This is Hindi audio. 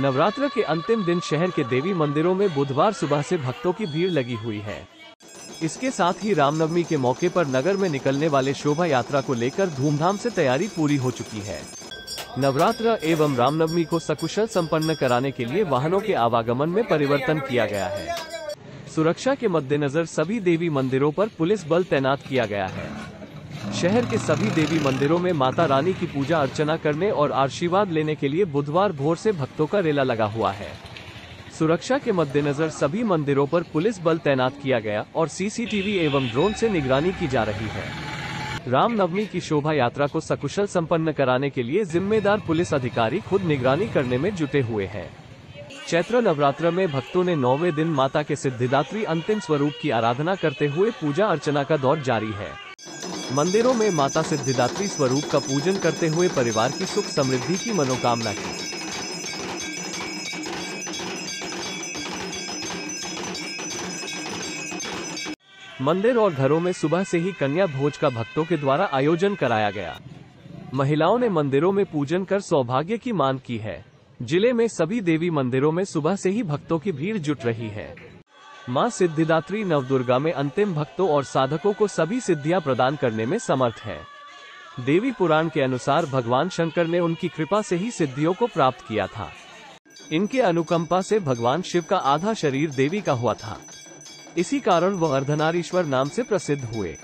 नवरात्र के अंतिम दिन शहर के देवी मंदिरों में बुधवार सुबह से भक्तों की भीड़ लगी हुई है। इसके साथ ही रामनवमी के मौके पर नगर में निकलने वाले शोभा यात्रा को लेकर धूमधाम से तैयारी पूरी हो चुकी है। नवरात्र एवं रामनवमी को सकुशल संपन्न कराने के लिए वाहनों के आवागमन में परिवर्तन किया गया है। सुरक्षा के मद्देनजर सभी देवी मंदिरों पर पुलिस बल तैनात किया गया है। शहर के सभी देवी मंदिरों में माता रानी की पूजा अर्चना करने और आशीर्वाद लेने के लिए बुधवार भोर से भक्तों का रेला लगा हुआ है। सुरक्षा के मद्देनजर सभी मंदिरों पर पुलिस बल तैनात किया गया और सीसीटीवी एवं ड्रोन से निगरानी की जा रही है। रामनवमी की शोभा यात्रा को सकुशल संपन्न कराने के लिए जिम्मेदार पुलिस अधिकारी खुद निगरानी करने में जुटे हुए हैं। चैत्र नवरात्र में भक्तों ने नौवे दिन माता के सिद्धिदात्री अंतिम स्वरूप की आराधना करते हुए पूजा अर्चना का दौर जारी है। मंदिरों में माता सिद्धिदात्री स्वरूप का पूजन करते हुए परिवार की सुख समृद्धि की मनोकामना की। मंदिर और घरों में सुबह से ही कन्या भोज का भक्तों के द्वारा आयोजन कराया गया। महिलाओं ने मंदिरों में पूजन कर सौभाग्य की मांग की है। ज़िले में सभी देवी मंदिरों में सुबह से ही भक्तों की भीड़ जुट रही है। माँ सिद्धिदात्री नवदुर्गा में अंतिम भक्तों और साधकों को सभी सिद्धियाँ प्रदान करने में समर्थ है। देवी पुराण के अनुसार भगवान शंकर ने उनकी कृपा से ही सिद्धियों को प्राप्त किया था। इनके अनुकंपा से भगवान शिव का आधा शरीर देवी का हुआ था। इसी कारण वो अर्धनारीश्वर नाम से प्रसिद्ध हुए।